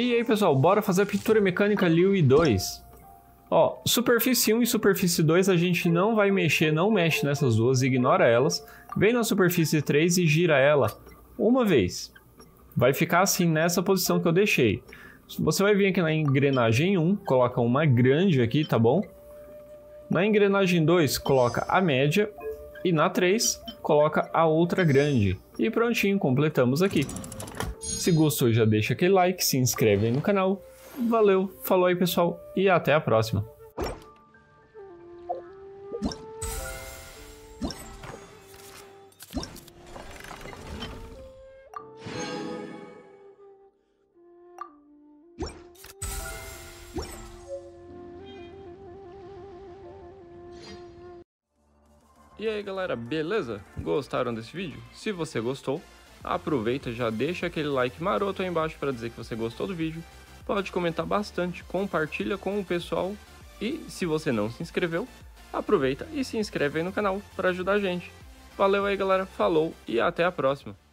E aí pessoal, bora fazer a pintura mecânica Liu 2. Ó, superfície 1 e superfície 2 a gente não vai mexer, não mexe nessas duas, ignora elas. Vem na superfície 3 e gira ela uma vez. Vai ficar assim nessa posição que eu deixei. Você vai vir aqui na engrenagem 1, coloca uma grande aqui, tá bom? Na engrenagem 2, coloca a média. E na 3, coloca a outra grande. E prontinho, completamos aqui. Se gostou, já deixa aquele like, se inscreve aí no canal. Valeu, falou aí pessoal e até a próxima. E aí galera, beleza? Gostaram desse vídeo? Se você gostou, aproveita, já deixa aquele like maroto aí embaixo para dizer que você gostou do vídeo, pode comentar bastante, compartilha com o pessoal e se você não se inscreveu, aproveita e se inscreve aí no canal para ajudar a gente. Valeu aí galera, falou e até a próxima!